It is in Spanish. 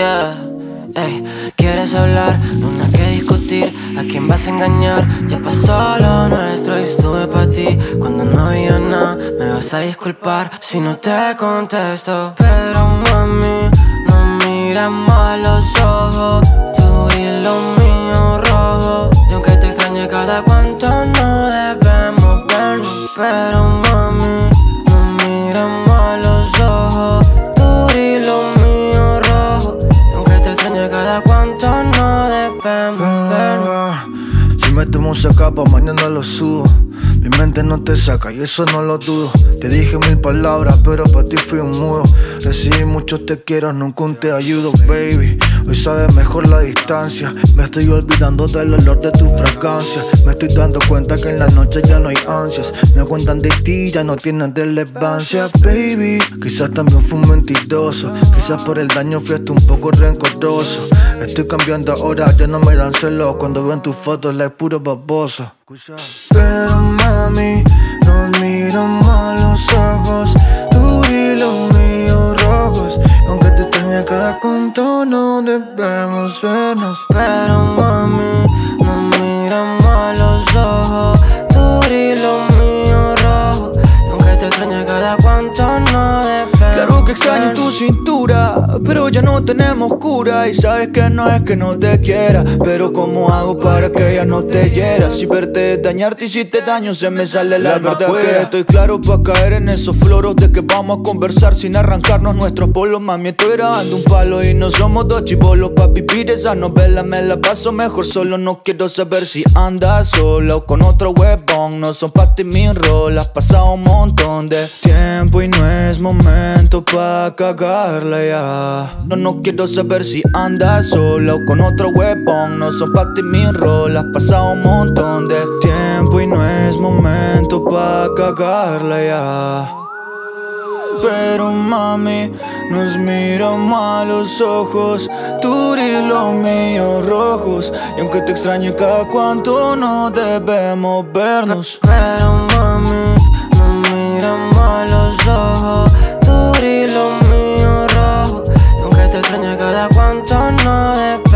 Ey, quieres hablar, no hay que discutir. ¿A quién vas a engañar? Ya pasó lo nuestro y estuve para ti. Cuando no había nada, me vas a disculpar si no te contesto. Pero mami, no miramos a los ojos. Tú y lo mío rojo. Y aunque te extrañe cada cuanto, no debemos vernos. Pero cada cuanto, no debemos vernos. Ah, Si metemos esa capa, mañana lo subo. Mi mente no te saca y eso no lo dudo. Te dije mil palabras, pero para ti fui un mudo. Recibí muchos te quiero, nunca un te ayudo, baby. Hoy sabes mejor la distancia. Me estoy olvidando del olor de tu fragancia. Me estoy dando cuenta que en la noche ya no hay ansias. Me cuentan de ti, ya no tienen relevancia, baby. Quizás también fui un mentiroso. Quizás por el daño fui hasta un poco rencoroso. Estoy cambiando ahora, ya no me dan celos. Cuando ven tus fotos, like puro baboso. Pero mami, nos miramos a cada cuento, no debemos vernos. Pero mami, nos miramos a los ojos. Tu cintura, pero ya no tenemos cura. Y sabes que no es que no te quiera, pero ¿cómo hago para que ella no te hiera? Si verte es dañarte y si te daño, se me sale el alma afuera. Estoy claro para caer en esos floros de que vamos a conversar sin arrancarnos nuestros polos. Mami, estoy grabando un palo y no somos dos chibolos. Pa' vivir esa novela me la paso mejor solo. No quiero saber si andas sola o con otro huevón. No son pa' ti mis rolas, pasado un montón de tiempo y no es momento pa' No, no quiero saber si andas sola o con otro huevón. No son pa' ti mis rolas, pasado un montón de tiempo y no es momento pa' cagarla ya. Pero mami, nos miramos a los ojos, tú y los míos rojos. Y aunque te extrañe cada cuanto, no debemos vernos. Pero mami, don't know that